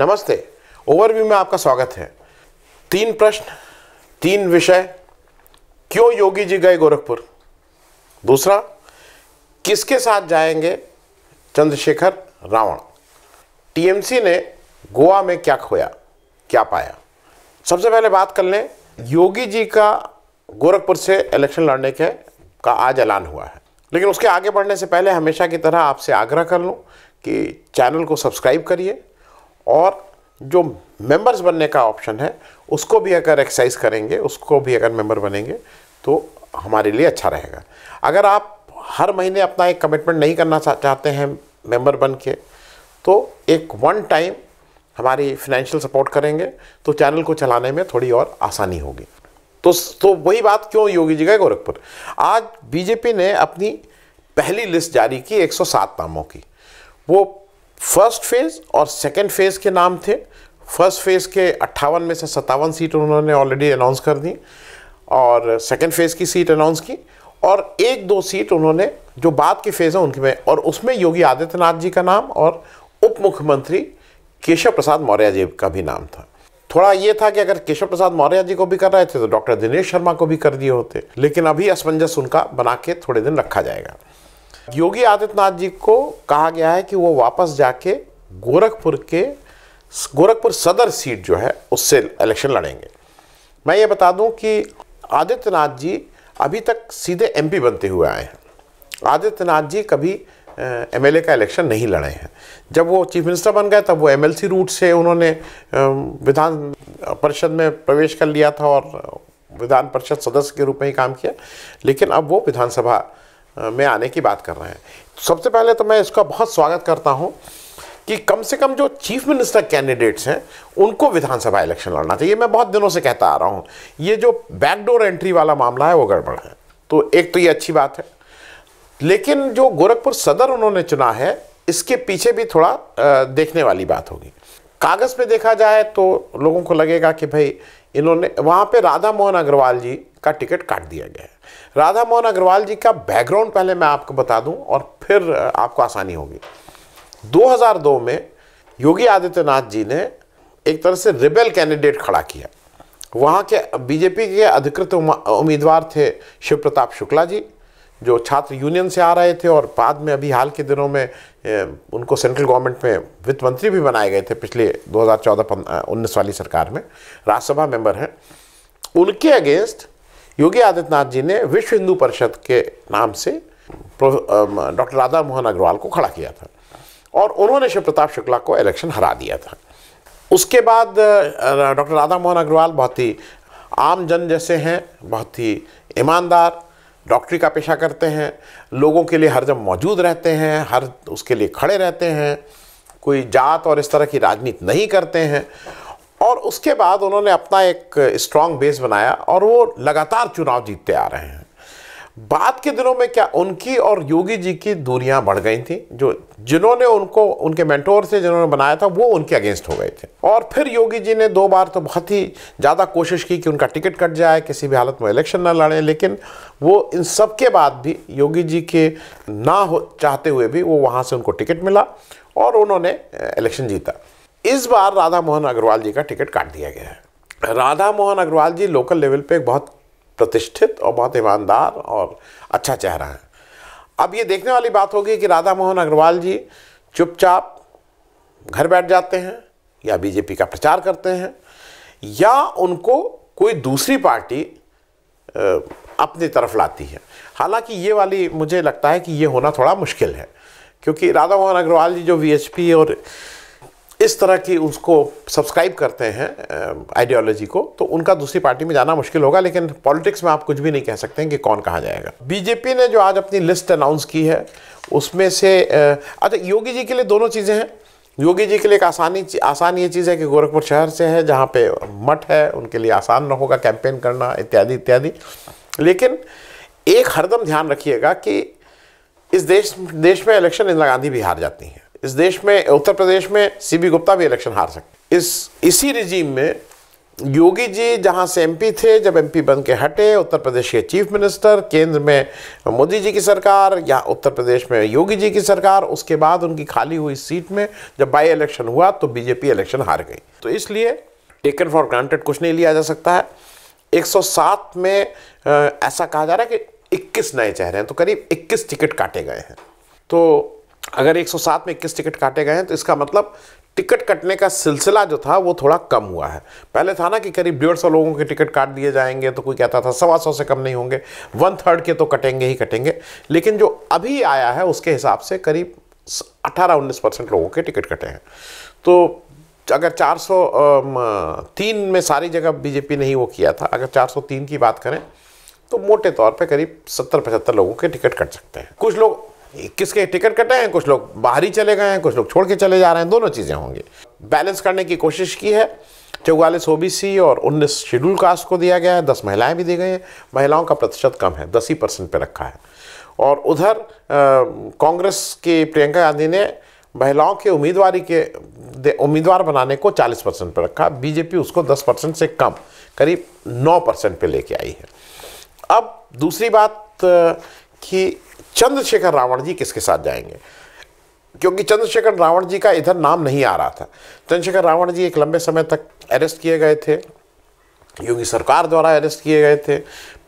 नमस्ते ओवरव्यू में आपका स्वागत है। तीन प्रश्न, तीन विषय। क्यों योगी जी गए गोरखपुर? दूसरा, किसके साथ जाएँगे चंद्रशेखर रावण? टीएमसी ने गोवा में क्या खोया, क्या पाया? सबसे पहले बात कर लें, योगी जी का गोरखपुर से इलेक्शन लड़ने के, का आज ऐलान हुआ है। लेकिन उसके आगे बढ़ने से पहले हमेशा की तरह आपसे आग्रह कर लूँ कि चैनल को सब्सक्राइब करिए और जो मेंबर्स बनने का ऑप्शन है, उसको भी अगर एक्सरसाइज करेंगे, उसको भी अगर मेंबर बनेंगे तो हमारे लिए अच्छा रहेगा। अगर आप हर महीने अपना एक कमिटमेंट नहीं करना चाहते हैं मेंबर बन के तो एक वन टाइम हमारी फिनेंशियल सपोर्ट करेंगे तो चैनल को चलाने में थोड़ी और आसानी होगी। तो तो वही बात क्यों योगी जी का गोरखपुर? आज बीजेपी ने अपनी पहली लिस्ट जारी की 107 नामों की। वो फ़र्स्ट फ़ेज़ और सेकेंड फ़ेज़ के नाम थे। फ़र्स्ट फ़ेज़ के अट्ठावन में से सत्तावन सीट उन्होंने ऑलरेडी अनाउंस कर दी और सेकेंड फ़ेज़ की सीट अनाउंस की और एक दो सीट उन्होंने जो बाद के फ़ेज़ हैं उनके में और उसमें योगी आदित्यनाथ जी का नाम और उप मुख्यमंत्री केशव प्रसाद मौर्य जी का भी नाम था। थोड़ा ये था कि अगर केशव प्रसाद मौर्य जी को भी कर रहे थे तो डॉक्टर दिनेश शर्मा को भी कर दिए होते, लेकिन अभी असमंजस उनका बना के थोड़े दिन रखा जाएगा। योगी आदित्यनाथ जी को कहा गया है कि वो वापस जाके गोरखपुर के, गोरखपुर सदर सीट जो है, उससे इलेक्शन लड़ेंगे। मैं ये बता दूँ कि आदित्यनाथ जी अभी तक सीधे एमपी बनते हुए आए हैं। आदित्यनाथ जी कभी एमएलए का इलेक्शन नहीं लड़े हैं। जब वो चीफ मिनिस्टर बन गए, तब वो एमएलसी रूट से उन्होंने विधान परिषद में प्रवेश कर लिया था और विधान परिषद सदस्य के रूप में ही काम किया। लेकिन अब वो विधानसभा में आने की बात कर रहे हैं। सबसे पहले तो मैं इसका बहुत स्वागत करता हूँ कि कम से कम जो चीफ मिनिस्टर कैंडिडेट्स हैं, उनको विधानसभा इलेक्शन लड़ना चाहिए। मैं बहुत दिनों से कहता आ रहा हूँ, ये जो बैकडोर एंट्री वाला मामला है, वो गड़बड़ है। तो एक तो ये अच्छी बात है। लेकिन जो गोरखपुर सदर उन्होंने चुना है, इसके पीछे भी थोड़ा देखने वाली बात होगी। कागज़ पे देखा जाए तो लोगों को लगेगा कि भाई, इन्होंने, वहाँ पे राधा मोहन अग्रवाल जी का टिकट काट दिया गया है। राधा मोहन अग्रवाल जी का बैकग्राउंड पहले मैं आपको बता दूँ और फिर आपको आसानी होगी। 2002 में योगी आदित्यनाथ जी ने एक तरह से रिबेल कैंडिडेट खड़ा किया। वहाँ के बीजेपी के अधिकृत उम्मीदवार थे शिव प्रताप शुक्ला जी, जो छात्र यूनियन से आ रहे थे और बाद में अभी हाल के दिनों में उनको सेंट्रल गवर्नमेंट में वित्त मंत्री भी बनाए गए थे पिछले 2014-19 वाली सरकार में, राज्यसभा मेंबर हैं। उनके अगेंस्ट योगी आदित्यनाथ जी ने विश्व हिंदू परिषद के नाम से डॉक्टर राधा मोहन अग्रवाल को खड़ा किया था और उन्होंने शिव प्रताप शुक्ला को इलेक्शन हरा दिया था। उसके बाद डॉक्टर राधा मोहन अग्रवाल बहुत ही आम जन जैसे हैं, बहुत ही ईमानदार, डॉक्टरी का पेशा करते हैं, लोगों के लिए हर जब मौजूद रहते हैं, हर उसके लिए खड़े रहते हैं, कोई जात और इस तरह की राजनीति नहीं करते हैं और उसके बाद उन्होंने अपना एक स्ट्रांग बेस बनाया और वो लगातार चुनाव जीतते आ रहे हैं। बाद के दिनों में क्या उनकी और योगी जी की दूरियाँ बढ़ गई थी? जो जिन्होंने उनको, उनके मेंटोर से जिन्होंने बनाया था, वो उनके अगेंस्ट हो गए थे। और फिर योगी जी ने दो बार तो बहुत ही ज़्यादा कोशिश की कि उनका टिकट कट जाए, किसी भी हालत में इलेक्शन ना लड़ें, लेकिन वो इन सब के बाद भी योगी जी के ना हो, चाहते हुए भी वो वहाँ से उनको टिकट मिला और उन्होंने इलेक्शन जीता। इस बार राधा मोहन अग्रवाल जी का टिकट काट दिया गया है। राधा मोहन अग्रवाल जी लोकल लेवल पे एक बहुत प्रतिष्ठित और बहुत ईमानदार और अच्छा चेहरा है। अब ये देखने वाली बात होगी कि राधा मोहन अग्रवाल जी चुपचाप घर बैठ जाते हैं या बीजेपी का प्रचार करते हैं या उनको कोई दूसरी पार्टी अपनी तरफ़ लाती है। हालाँकि ये वाली मुझे लगता है कि ये होना थोड़ा मुश्किल है, क्योंकि राधा मोहन अग्रवाल जी जो वीएचपी और इस तरह की उसको सब्सक्राइब करते हैं आइडियोलॉजी को तो उनका दूसरी पार्टी में जाना मुश्किल होगा, लेकिन पॉलिटिक्स में आप कुछ भी नहीं कह सकते हैं कि कौन कहाँ जाएगा। बीजेपी ने जो आज अपनी लिस्ट अनाउंस की है, उसमें से अच्छा योगी जी के लिए दोनों चीज़ें हैं। योगी जी के लिए एक आसानी, आसान ये चीज़ है कि गोरखपुर शहर से है, जहाँ पे मठ है, उनके लिए आसान होगा कैंपेन करना, इत्यादि इत्यादि। लेकिन एक हरदम ध्यान रखिएगा कि इस देश देश में इलेक्शन इंदिरा गांधी भी हार जाती हैं। इस देश में, उत्तर प्रदेश में सीबी गुप्ता भी इलेक्शन हार सकते इस, इसी रिजीम में योगी जी जहाँ से एमपी थे, जब एमपी बन के हटे, उत्तर प्रदेश के चीफ मिनिस्टर केंद्र में मोदी जी की सरकार या उत्तर प्रदेश में योगी जी की सरकार, उसके बाद उनकी खाली हुई सीट में जब बाई इलेक्शन हुआ तो बीजेपी इलेक्शन हार गई। तो इसलिए टेकन फॉर ग्रांटेड कुछ नहीं लिया जा सकता है। 107 में ऐसा कहा जा रहा है कि 21 नए चेहरे हैं तो करीब 21 टिकट काटे गए हैं। तो अगर 107 में 21 टिकट काटे गए हैं तो इसका मतलब टिकट कटने का सिलसिला जो था, वो थोड़ा कम हुआ है। पहले था ना कि करीब डेढ़ सौ लोगों के टिकट काट दिए जाएँगे तो कोई कहता था सवा सौ से कम नहीं होंगे, वन थर्ड के तो कटेंगे ही कटेंगे। लेकिन जो अभी आया है, उसके हिसाब से करीब अठारह उन्नीस परसेंट लोगों के टिकट कटे हैं। तो अगर 403 में सारी जगह बीजेपी ने ही वो किया था, अगर 403 की बात करें तो मोटे तौर पे करीब 70 पचहत्तर लोगों के टिकट कट सकते हैं। कुछ लोग किसके टिकट कटे हैं? कुछ लोग बाहर ही चले गए हैं, कुछ लोग छोड़ के चले जा रहे हैं, दोनों चीज़ें होंगी। बैलेंस करने की कोशिश की है। चौवालीस ओबीसी और 19 शेड्यूल कास्ट को दिया गया है, दस महिलाएँ भी दी गई हैं। महिलाओं का प्रतिशत कम है, दस ही परसेंट पर रखा है। और उधर कांग्रेस की प्रियंका गांधी ने महिलाओं के उम्मीदवारी के उम्मीदवार बनाने को 40 परसेंट पर रखा। बीजेपी उसको 10 परसेंट से कम, करीब 9 परसेंट पर लेके आई है। अब दूसरी बात कि चंद्रशेखर रावण जी किसके साथ जाएँगे? क्योंकि चंद्रशेखर रावण जी का इधर नाम नहीं आ रहा था। चंद्रशेखर रावण जी एक लंबे समय तक अरेस्ट किए गए थे। योगी सरकार द्वारा अरेस्ट किए गए थे।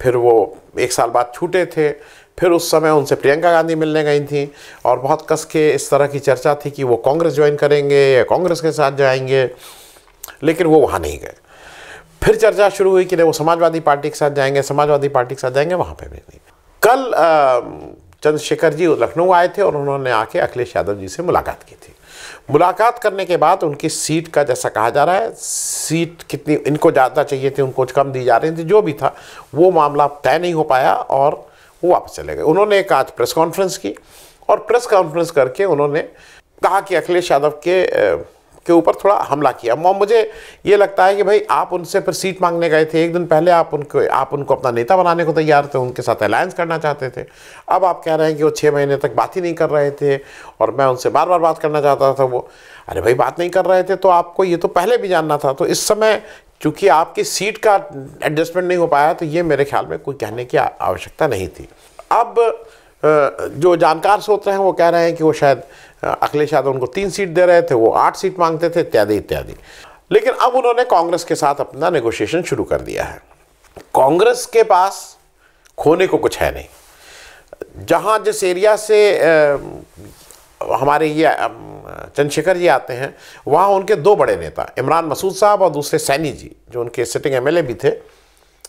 फिर वो एक साल बाद छूटे थे। फिर उस समय उनसे प्रियंका गांधी मिलने गई थी। और बहुत कस के इस तरह की चर्चा थी कि वो कांग्रेस ज्वाइन करेंगे या कांग्रेस के साथ जाएँगे। लेकिन वो वहाँ नहीं गए। फिर चर्चा शुरू हुई कि नहीं, वो समाजवादी पार्टी के साथ जाएँगे, समाजवादी पार्टी के साथ जाएँगे, वहाँ पे भी नहीं। कल चंद्रशेखर जी लखनऊ आए थे और उन्होंने आके अखिलेश यादव जी से मुलाकात की थी। मुलाकात करने के बाद उनकी सीट का जैसा कहा जा रहा है, सीट कितनी, इनको ज़्यादा चाहिए थी, उनको कम दी जा रही थी, जो भी था, वो मामला तय नहीं हो पाया और वो वापस चले गए। उन्होंने एक आज प्रेस कॉन्फ्रेंस की और प्रेस कॉन्फ्रेंस करके उन्होंने कहा कि अखिलेश यादव के के ऊपर थोड़ा हमला किया। मुझे ये लगता है कि भाई आप उनसे फिर सीट मांगने गए थे। एक दिन पहले आप उनको आप उनको अपना नेता बनाने को तैयार थे, उनके साथ अलायंस करना चाहते थे। अब आप कह रहे हैं कि वो छः महीने तक बात ही नहीं कर रहे थे और मैं उनसे बार बार बात करना चाहता था वो। अरे भाई, बात नहीं कर रहे थे तो आपको ये तो पहले भी जानना था। तो इस समय चूँकि आपकी सीट का एडजस्टमेंट नहीं हो पाया तो ये मेरे ख्याल में कोई कहने की आवश्यकता नहीं थी। अब जो जानकार सोच रहे हैं, वो कह रहे हैं कि वो शायद अखिलेश यादव उनको तीन सीट दे रहे थे, वो आठ सीट मांगते थे, इत्यादि इत्यादि। लेकिन अब उन्होंने कांग्रेस के साथ अपना नेगोशिएशन शुरू कर दिया है। कांग्रेस के पास खोने को कुछ है नहीं। जहाँ जिस एरिया से हमारे ये चंद्रशेखर जी आते हैं, वहाँ उनके दो बड़े नेता, इमरान मसूद साहब और दूसरे सैनी जी, जो उनके सिटिंग एमएलए भी थे,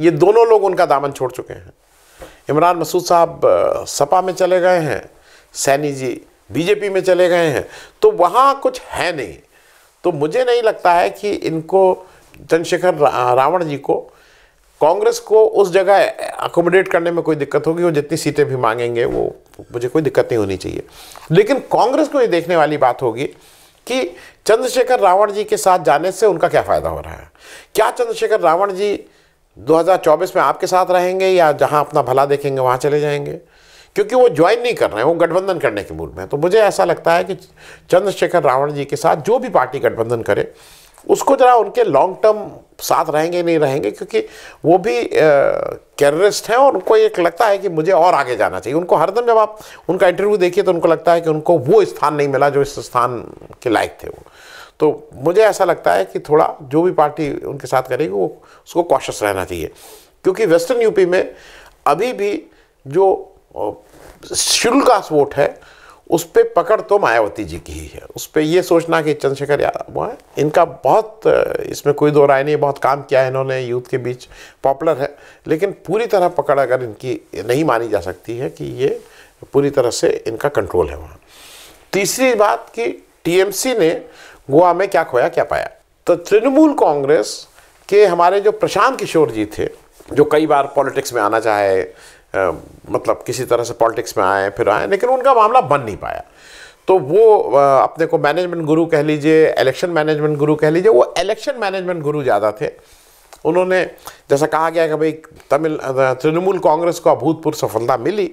ये दोनों लोग उनका दामन छोड़ चुके हैं। इमरान मसूद साहब सपा में चले गए हैं, सैनी जी बीजेपी में चले गए हैं तो वहाँ कुछ है नहीं। तो मुझे नहीं लगता है कि इनको चंद्रशेखर रावण जी को, कांग्रेस को उस जगह अकोमोडेट करने में कोई दिक्कत होगी वो जितनी सीटें भी मांगेंगे वो, मुझे कोई दिक्कत नहीं होनी चाहिए। लेकिन कांग्रेस को ये देखने वाली बात होगी कि चंद्रशेखर रावण जी के साथ जाने से उनका क्या फ़ायदा हो रहा है? क्या चंद्रशेखर रावण जी 2024 में आपके साथ रहेंगे या जहाँ अपना भला देखेंगे, वहाँ चले जाएँगे? क्योंकि वो ज्वाइन नहीं कर रहे हैं, वो गठबंधन करने के मूड में तो मुझे ऐसा लगता है कि चंद्रशेखर रावण जी के साथ जो भी पार्टी गठबंधन करे, उसको जरा उनके लॉन्ग टर्म साथ रहेंगे नहीं रहेंगे, क्योंकि वो भी कैरियरिस्ट हैं और उनको एक लगता है कि मुझे और आगे जाना चाहिए। उनको हरदम जब आप उनका इंटरव्यू देखिए तो उनको लगता है कि उनको वो स्थान नहीं मिला जो इस स्थान के लायक थे वो। तो मुझे ऐसा लगता है कि थोड़ा जो भी पार्टी उनके साथ करेगी, वो उसको कॉशस रहना चाहिए। क्योंकि वेस्टर्न यूपी में अभी भी जो शेड्यूल कास्ट वोट है, उस पर पकड़ तो मायावती जी की ही है। उस पर यह सोचना कि चंद्रशेखर यादव है, इनका बहुत इसमें कोई दो राय नहीं बहुत काम किया है इन्होंने, यूथ के बीच पॉपुलर है। लेकिन पूरी तरह पकड़ अगर इनकी नहीं मानी जा सकती है कि ये पूरी तरह से इनका कंट्रोल है वहाँ। तीसरी बात कि टीएमसी ने गोवा में क्या खोया क्या पाया? तो तृणमूल कांग्रेस के हमारे जो प्रशांत किशोर जी थे जो कई बार पॉलिटिक्स में आना चाहे आ, मतलब किसी तरह से पॉलिटिक्स में आए फिर आए लेकिन उनका मामला बन नहीं पाया। तो वो आ, अपने को मैनेजमेंट गुरु कह लीजिए इलेक्शन मैनेजमेंट गुरु कह लीजिए वो इलेक्शन मैनेजमेंट गुरु ज़्यादा थे। उन्होंने जैसा कहा गया कि भाई तमिल तृणमूल कांग्रेस को अभूतपूर्व सफलता मिली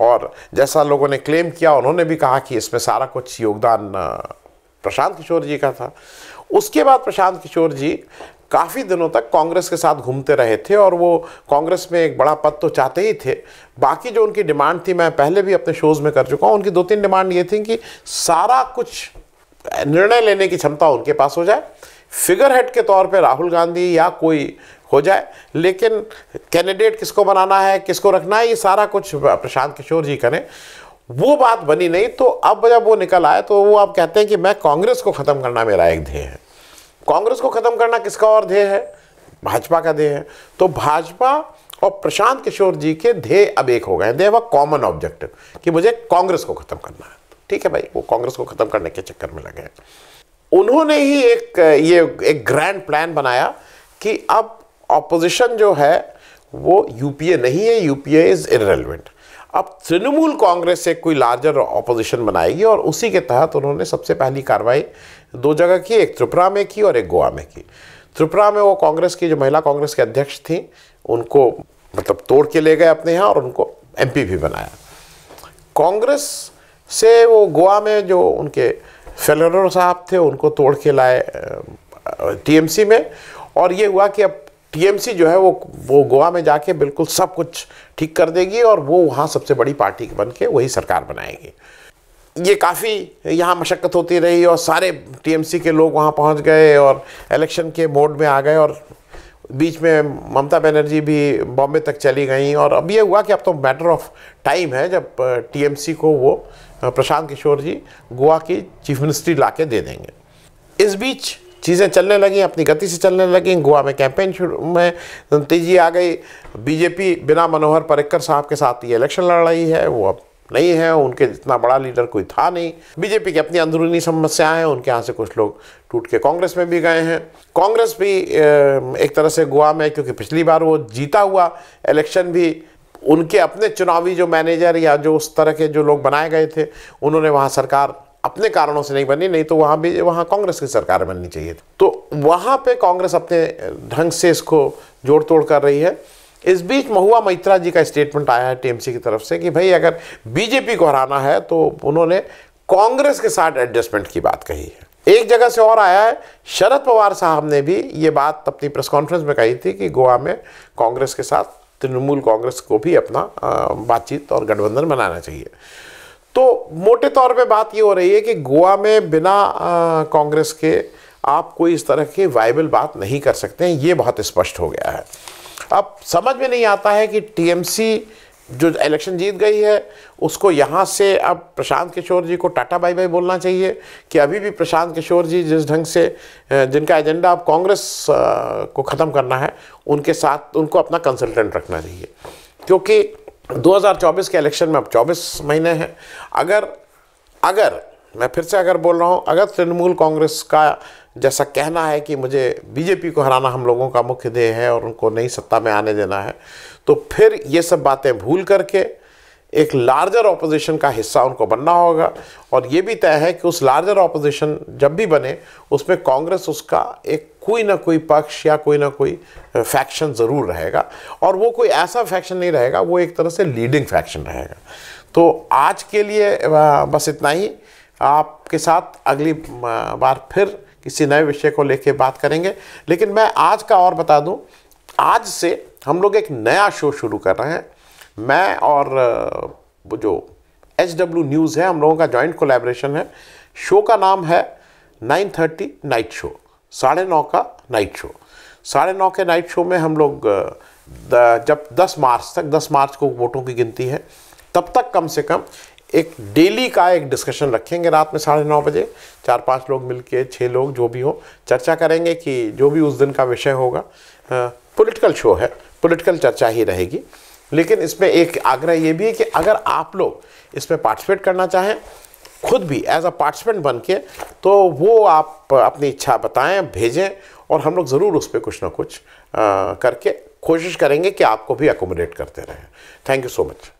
और जैसा लोगों ने क्लेम किया उन्होंने भी कहा कि इसमें सारा कुछ योगदान प्रशांत किशोर जी का था। उसके बाद प्रशांत किशोर जी काफ़ी दिनों तक कांग्रेस के साथ घूमते रहे थे और वो कांग्रेस में एक बड़ा पद तो चाहते ही थे। बाकी जो उनकी डिमांड थी, मैं पहले भी अपने शोज़ में कर चुका हूँ, उनकी दो तीन डिमांड ये थी कि सारा कुछ निर्णय लेने की क्षमता उनके पास हो जाए। फिगर हेड के तौर पे राहुल गांधी या कोई हो जाए, लेकिन कैंडिडेट किसको बनाना है, किसको रखना है, ये सारा कुछ प्रशांत किशोर जी करें। वो बात बनी नहीं तो अब जब वो निकल आए तो वो आप कहते हैं कि मैं कांग्रेस को ख़त्म करना मेरा एक ध्येय है। कांग्रेस को ख़त्म करना किसका और ध्येय है? भाजपा का ध्येय है। तो भाजपा और प्रशांत किशोर जी के ध्येय अब एक हो गए। दे अ कॉमन ऑब्जेक्टिव कि मुझे कांग्रेस को ख़त्म करना है। ठीक है भाई, वो कांग्रेस को ख़त्म करने के चक्कर में लगे उन्होंने ही एक, ये एक ग्रैंड प्लान बनाया कि अब ऑपोजिशन जो है, वो यूपीए नहीं है यूपीए इज़ इरेलीवेंट अब तृणमूल कांग्रेस एक कोई लार्जर ऑपोजिशन बनाएगी और उसी के तहत उन्होंने सबसे पहली कार्रवाई दो जगह की, एक त्रिपुरा में की और एक गोवा में की। त्रिपुरा में वो कांग्रेस की जो महिला कांग्रेस के अध्यक्ष थी, उनको मतलब तोड़ के ले गए अपने यहाँ और उनको एमपी भी बनाया। कांग्रेस से वो गोवा में जो उनके फेलर साहब थे, उनको तोड़ के लाए टीएमसी में। और ये हुआ कि अब टीएमसी जो है वो वो गोवा में जाके बिल्कुल सब कुछ ठीक कर देगी और वो वहाँ सबसे बड़ी पार्टी बन के वही सरकार बनाएगी। ये काफ़ी यहाँ मशक्क़त होती रही और सारे टीएमसी के लोग वहाँ पहुँच गए और इलेक्शन के मोड में आ गए और बीच में ममता बनर्जी भी बॉम्बे तक चली गई और अब ये हुआ कि अब तो मैटर ऑफ़ टाइम है जब टीएमसी को वो प्रशांत किशोर जी गोवा की चीफ मिनिस्ट्री ला के दे देंगे। इस बीच चीज़ें चलने लगी, अपनी गति से चलने लगी। गोवा में कैंपेन शुरू में तेज़ी आ गई। बीजेपी बिना मनोहर पर्रिकर साहब के साथ ये इलेक्शन लड़ रही है। वो अब नहीं है, उनके इतना बड़ा लीडर कोई था नहीं। बीजेपी की अपनी अंदरूनी समस्याएँ हैं, उनके यहाँ से कुछ लोग टूट के कांग्रेस में भी गए हैं। कांग्रेस भी एक तरह से गोवा में, क्योंकि पिछली बार वो जीता हुआ इलेक्शन भी, उनके अपने चुनावी जो मैनेजर या जो उस तरह के जो लोग बनाए गए थे, उन्होंने वहाँ सरकार अपने कारणों से नहीं बनी, नहीं तो वहाँ भी, वहाँ कांग्रेस की सरकार बननी चाहिए तो वहाँ पे कांग्रेस अपने ढंग से इसको जोड़ तोड़ कर रही है। इस बीच महुआ मैत्रा जी का स्टेटमेंट आया है टीएमसी की तरफ़ से कि भाई अगर बीजेपी को हराना है तो उन्होंने कांग्रेस के साथ एडजस्टमेंट की बात कही है। एक जगह से और आया है, शरद पवार साहब ने भी ये बात अपनी प्रेस कॉन्फ्रेंस में कही थी कि गोवा में कांग्रेस के साथ तृणमूल कांग्रेस को भी अपना बातचीत और गठबंधन बनाना चाहिए। तो मोटे तौर पे बात ये हो रही है कि गोवा में बिना कांग्रेस के आप कोई इस तरह की वाइबल बात नहीं कर सकते हैं। ये बहुत स्पष्ट हो गया है। अब समझ में नहीं आता है कि टीएमसी जो इलेक्शन जीत गई है, उसको यहाँ से अब प्रशांत किशोर जी को टाटा बाई बाई बोलना चाहिए कि अभी भी प्रशांत किशोर जी जिस ढंग से जिनका एजेंडा अब कांग्रेस को ख़त्म करना है, उनके साथ उनको अपना कंसल्टेंट रखना चाहिए। क्योंकि 2024 के इलेक्शन में अब 24 महीने हैं। अगर अगर, मैं फिर से अगर बोल रहा हूँ, अगर तृणमूल कांग्रेस का जैसा कहना है कि मुझे बीजेपी को हराना हम लोगों का मुख्य ध्येय है और उनको नई सत्ता में आने देना है तो फिर ये सब बातें भूल करके एक लार्जर ऑपोजिशन का हिस्सा उनको बनना होगा। और ये भी तय है कि उस लार्जर ऑपोजिशन जब भी बने, उसमें कांग्रेस उसका एक कोई ना कोई पक्ष या कोई ना कोई फैक्शन ज़रूर रहेगा। और वो कोई ऐसा फैक्शन नहीं रहेगा, वो एक तरह से लीडिंग फैक्शन रहेगा। तो आज के लिए बस इतना ही। आपके साथ अगली बार फिर किसी नए विषय को लेके बात करेंगे। लेकिन मैं आज का और बता दूँ, आज से हम लोग एक नया शो शुरू कर रहे हैं। मैं और वो जो एच डब्ल्यू न्यूज़ है, हम लोगों का जॉइंट कोलेब्रेशन है। शो का नाम है नाइन थर्टी नाइट शो साढ़े नौ का नाइट शो साढ़े नौ के नाइट शो में हम लोग जब 10 मार्च तक 10 मार्च को वोटों की गिनती है, तब तक कम से कम एक डेली का एक डिस्कशन रखेंगे रात में साढ़े नौ बजे। चार पाँच लोग मिलके छः लोग, जो भी हो, चर्चा करेंगे कि जो भी उस दिन का विषय होगा। पॉलिटिकल शो है पॉलिटिकल चर्चा ही रहेगी। लेकिन इसमें एक आग्रह ये भी है कि अगर आप लोग इसमें पार्टिसिपेट करना चाहें खुद भी एज अ पार्टिसिपेंट बन के तो वो आप अपनी इच्छा बताएँ भेजें और हम लोग ज़रूर उस पर कुछ ना कुछ आ, करके कोशिश करेंगे कि आपको भी एकोमोडेट करते रहें। Thank you so much